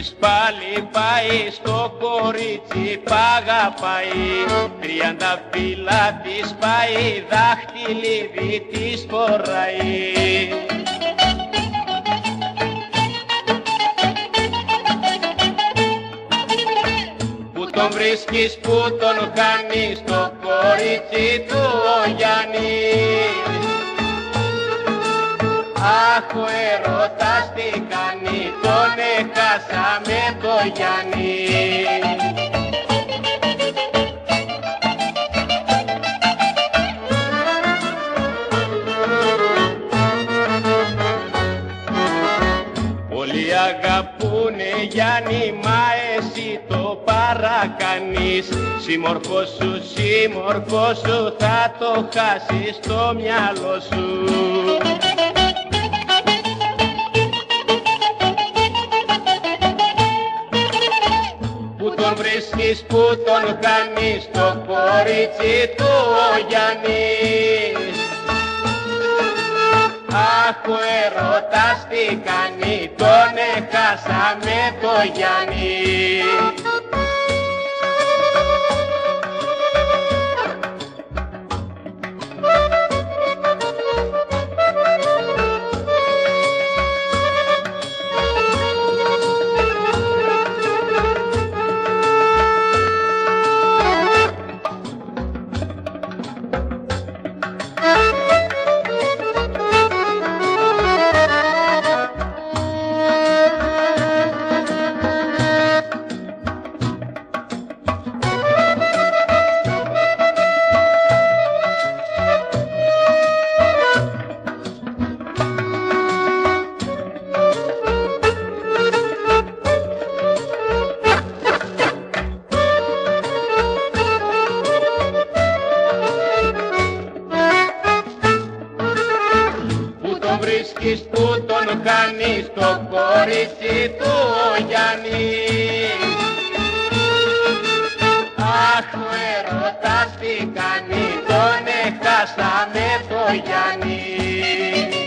Γιαννάκης πάλι πάει στο κορίτσι π' αγαπάει. Τριάντα φύλλα της πάει, δάχτυλιδι της φοράει. Που τον βρίσκεις, που τον χάνεις, το κορίτσι του ο Γιάννης. Αχ ο έρωτας τι κάνει, τον έχασαμε το Γιάννη. Πολλοί αγαπούνε Γιάννη, μα εσύ το παρακανείς Συμμορφώσου, συμμορφώσου, θα το χάσεις στο μυαλό σου τον βρίσκεις, που τον κάνεις, το κορίτσι του ο Γιάννης. Αχ, ο έρωτας τι κάνει, τον έχασαμε το Γιάννη. Βρίσκεις, που τον κάνεις, το κορίτσι του ο Γιάννης. Αχ, ο έρωτας τι κάνει, τον έχασαμε το Γιάννη.